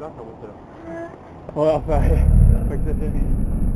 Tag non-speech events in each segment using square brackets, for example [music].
là, ça là. Ouais. [laughs]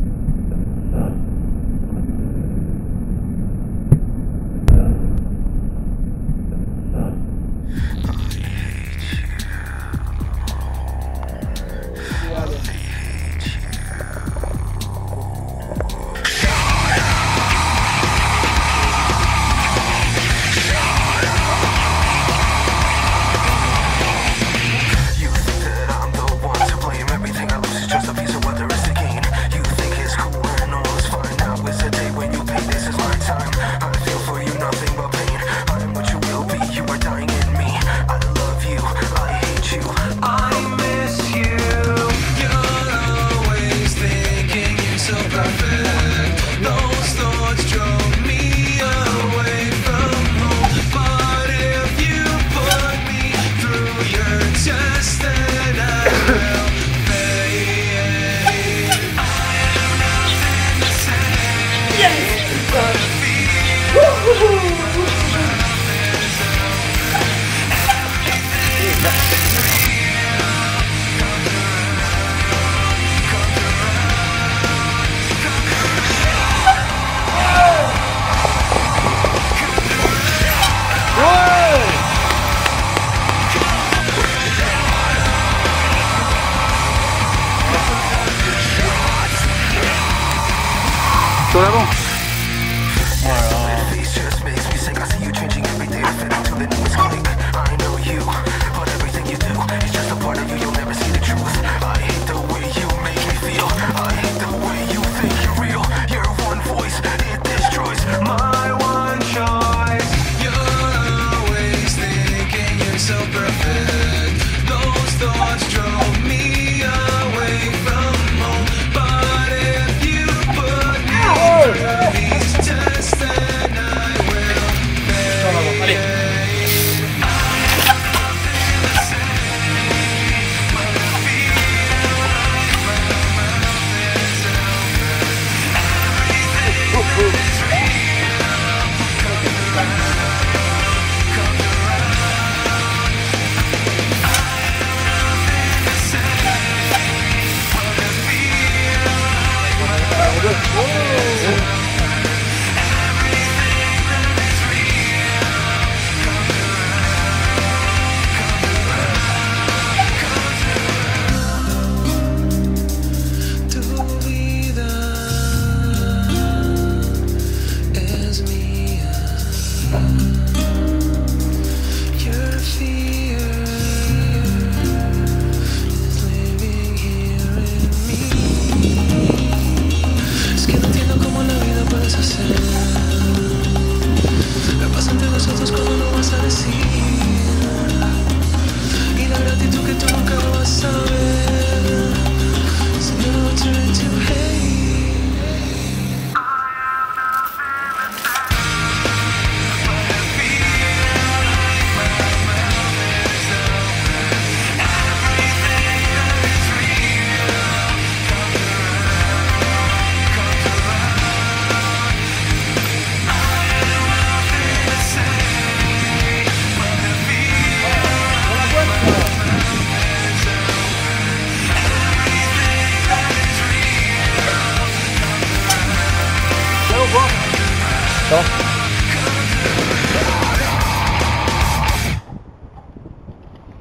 off.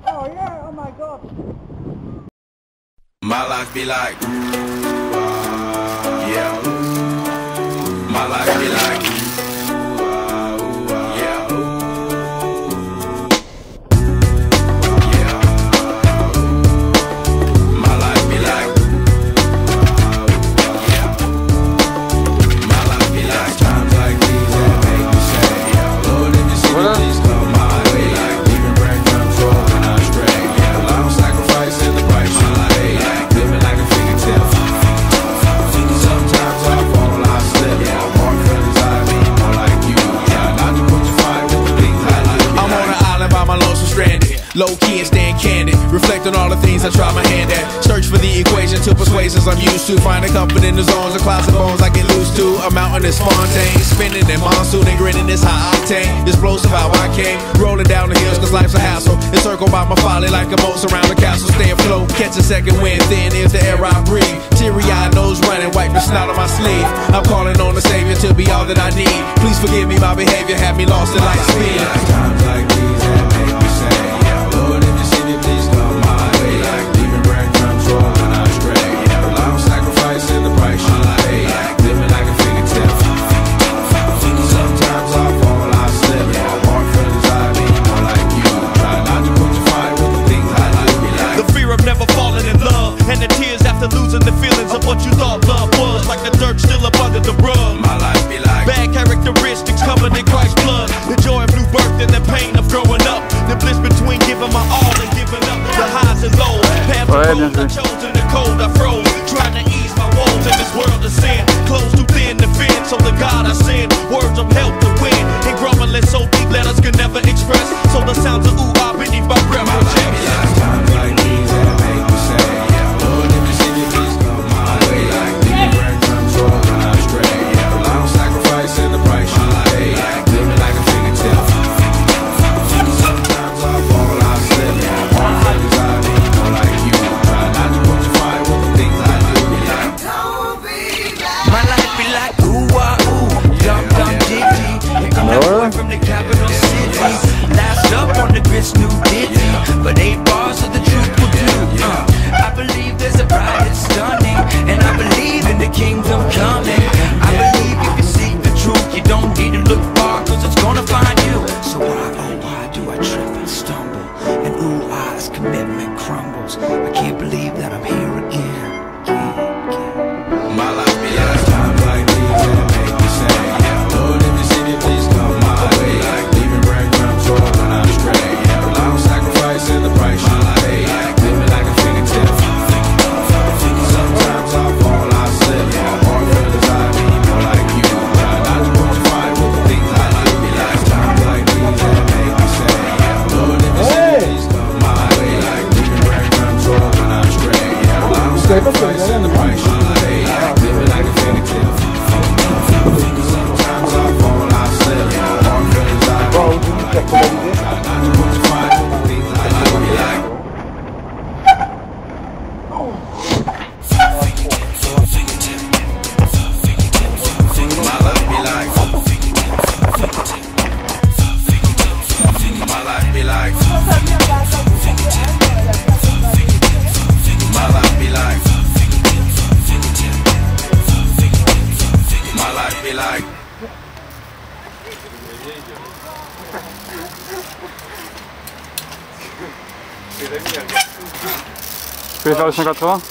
Oh yeah, oh my god. My life be like, yeah. My life be like. on all the things I try my hand at. Search for the equation to persuasions I'm used to. Finding comfort in the zones of class and bones I get loose to. A mountain is Fontaine, spinning in monsoon and grinning this high octane. Explosive how I came, rolling down the hills cause life's a hassle. Encircled by my folly like a moat around a castle. Stay afloat, catch a second wind, thin is the air I breathe. Teary eyed nose running, wiping snout on my sleeve. I'm calling on the Savior to be all that I need. Please forgive me my behavior, had me lost in light speed. Times like these. safe, I'm safe. I'm in the like Перевязка готова?